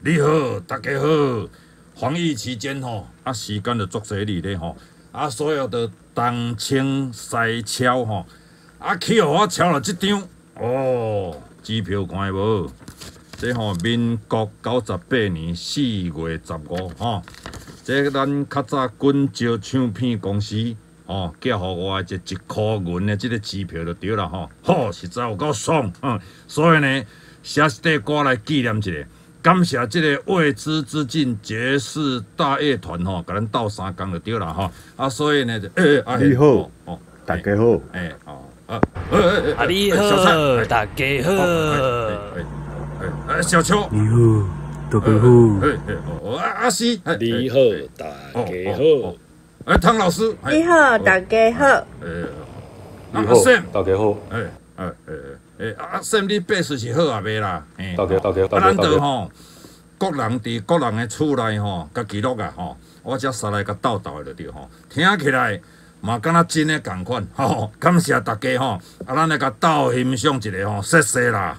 你好，大家好。防疫期间吼，啊时间就足犀利咧吼，啊所有的东清西超吼，啊去互我超了即张哦，机票看无？这吼民国九十八年四月十五吼，这咱较早滚石唱片公司吼寄互我一一箍银的即个机票就对了吼，好实在有够爽，嗯，所以呢写一块歌来纪念一下。感谢这个未知之境爵士大乐团吼，甲咱斗三工就对了吼。啊，所以呢，就诶，啊，你好，哦，大家好，诶，哦，啊，啊，你好，大家好，诶，诶，小邱，你好，大家好，诶，哦，阿阿西，你好，大家好，诶，汤老师，你好，大家好，诶，阿 Sam，大家好，诶，诶，诶。诶，啊，Sam，你八十是好啊，袂啦？诶，大家大家大家大家。吼，各人伫各人诶厝内吼，甲记录啊吼，我则杀来甲斗斗诶着对吼。听起来嘛，敢若真诶共款吼。感谢大家吼，啊，咱来甲斗欣赏一下吼，谢谢啦。